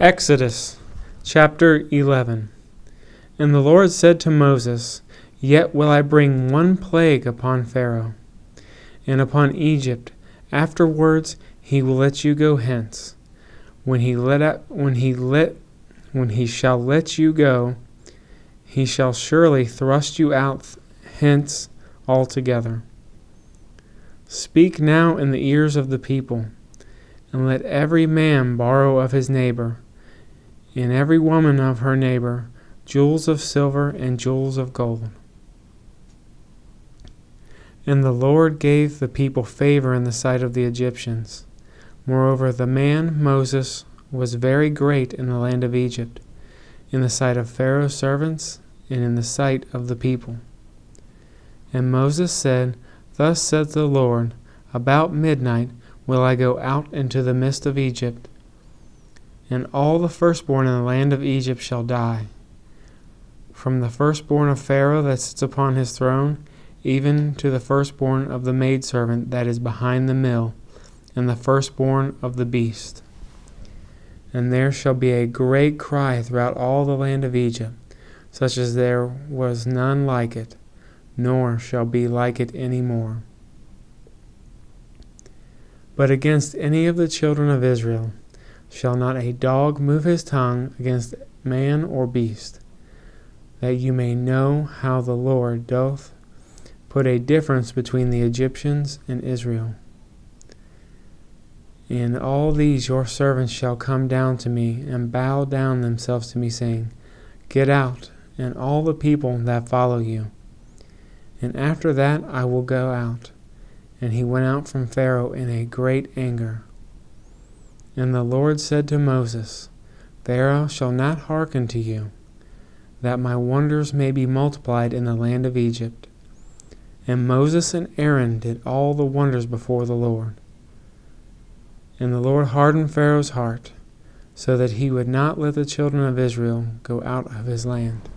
Exodus chapter 11 And the Lord said to Moses, Yet will I bring one plague upon Pharaoh and upon Egypt. Afterwards he will let you go hence. When he let out, when he let when he shall let you go, he shall surely thrust you out hence altogether. Speak now in the ears of the people, and let every man borrow of his neighbor, and every woman of her neighbor, jewels of silver and jewels of gold. And the Lord gave the people favor in the sight of the Egyptians. Moreover, the man Moses was very great in the land of Egypt, in the sight of Pharaoh's servants, and in the sight of the people. And Moses said, Thus saith the Lord, About midnight will I go out into the midst of Egypt, and all the firstborn in the land of Egypt shall die. From the firstborn of Pharaoh that sits upon his throne, even to the firstborn of the maidservant that is behind the mill, and the firstborn of the beast. And there shall be a great cry throughout all the land of Egypt, such as there was none like it, nor shall be like it any more. But against any of the children of Israel shall not a dog move his tongue against man or beast, that you may know how the Lord doth put a difference between the Egyptians and Israel. And all these your servants shall come down to me and bow down themselves to me, saying, Get out, and all the people that follow you. And after that I will go out. And he went out from Pharaoh in a great anger. And the Lord said to Moses, Pharaoh shall not hearken to you, that my wonders may be multiplied in the land of Egypt. And Moses and Aaron did all the wonders before the Lord. And the Lord hardened Pharaoh's heart, so that he would not let the children of Israel go out of his land.